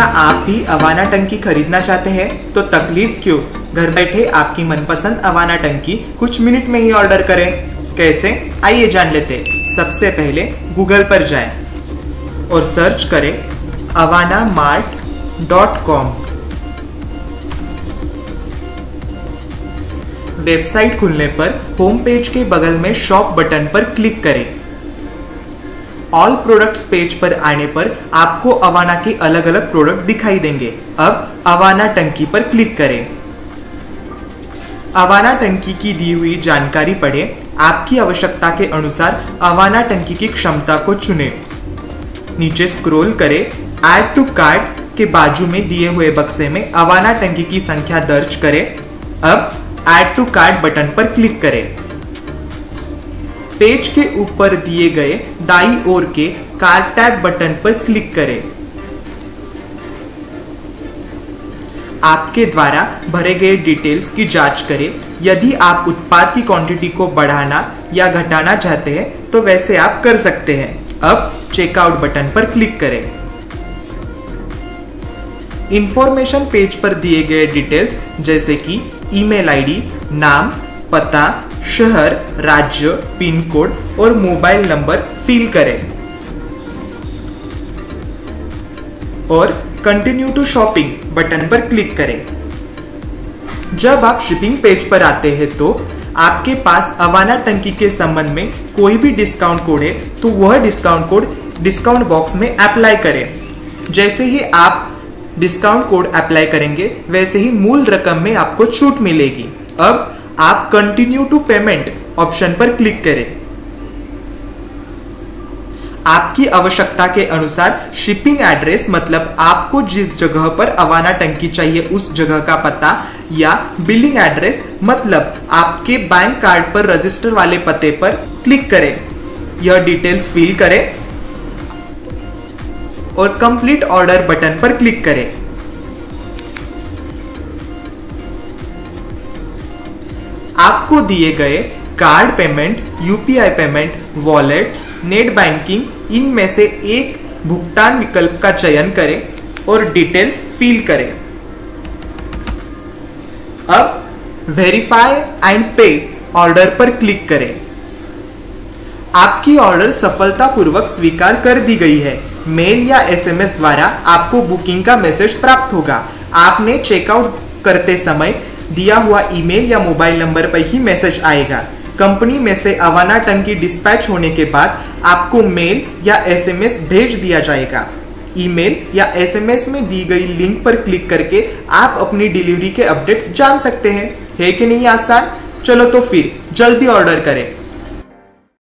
क्या आप भी अवाना टंकी खरीदना चाहते हैं? तो तकलीफ़ क्यों? घर बैठे आपकी मनपसंद अवाना टंकी कुछ मिनट में ही ऑर्डर करें। कैसे? आइए जान लेते सबसे पहले गूगल पर जाएँ और सर्च करें Avana Mart dot com. Website खुलने पर होम पेज के बगल में शॉप बटन पर क्लिक करें। ऑल प्रोडक्ट्स पेज पर आने पर आपको अवाना के अलग अलग प्रोडक्ट दिखाई देंगे। अब अवाना टंकी पर क्लिक करें। अवाना टंकी की दी हुई जानकारी पढ़ें। आपकी आवश्यकता के अनुसार अवाना टंकी की क्षमता को चुनें। नीचे स्क्रॉल करें। ऐड टू कार्ट के बाजू में दिए हुए बक्से में अवाना टंकी की संख्या दर्ज करें। अब ऐड टू कार्ट बटन पर क्लिक करें। पेज के ऊपर दिए गए दाई ओर के कार्ट टैग बटन पर क्लिक करें। आपके द्वारा भरे गए डिटेल्स की जाँच करें। यदि आप उत्पाद की क्वांटिटी को बढ़ाना या घटाना चाहते हैं तो वैसे आप कर सकते हैं। अब चेकआउट बटन पर क्लिक करें। इंफॉर्मेशन पेज पर दिए गए डिटेल्स जैसे कि ईमेल आईडी, नाम पता शहर, राज्य, पिन कोड और मोबाइल नंबर फिल करें। और कंटिन्यू टू शॉपिंग बटन पर क्लिक करें। जब आप शिपिंग पेज पर आते हैं तो आपके पास अवाना टंकी के संबंध में कोई भी डिस्काउंट कोड है तो वह डिस्काउंट कोड डिस्काउंट बॉक्स में अप्लाई करें। जैसे ही आप डिस्काउंट कोड अप्लाई करेंगे, वैसे ही मूल रकम में आपको छूट मिलेगी। अब आप कंटिन्यू टू पेमेंट ऑप्शन पर क्लिक करें। आपकी आवश्यकता के अनुसार शिपिंग एड्रेस मतलब आपको जिस जगह पर अवाना टंकी चाहिए उस जगह का पता या बिलिंग एड्रेस मतलब आपके बैंक कार्ड पर रजिस्टर वाले पते पर क्लिक करें। यह डिटेल्स फिल करें और कंप्लीट ऑर्डर बटन पर क्लिक करें। आपको दिए गए card payment, UPI payment wallets net banking, इनमें से एक भुगतान विकल्प का चयन करें और डिटेल्स फिल करें। अब वेरीफाई एंड पे ऑर्डर पर क्लिक करें। आपकी ऑर्डर सफलतापूर्वक स्वीकार कर दी गई है। मेल या एसएमएस द्वारा आपको बुकिंग का मैसेज प्राप्त होगा। आपने चेकआउट करते समय दिया हुआ ईमेल या मोबाइल नंबर पर ही मैसेज आएगा। कंपनी में से अवाना टन की डिस्पैच होने के बाद आपको मेल या एसएमएस भेज दिया जाएगा। ईमेल या एसएमएस में दी गई लिंक पर क्लिक करके आप अपनी डिलीवरी के अपडेट्स जान सकते हैं। है कि नहीं आसान चलो तो फिर, जल्दी ऑर्डर करें।